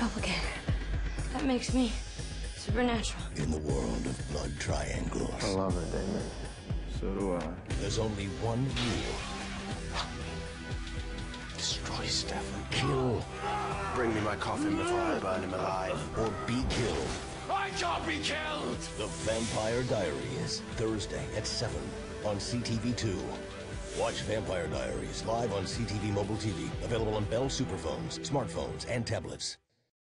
doppelganger. That makes me supernatural. In the world of blood triangles, I love it, Damon. So do I. there's only one rule. Destroy Stefan. Kill Bring me my coffin before I burn him alive. or be killed. I can't be killed! The Vampire Diaries, Thursday at 7 on CTV2. Watch Vampire Diaries live on CTV Mobile TV, available on Bell Superphones, smartphones, and tablets.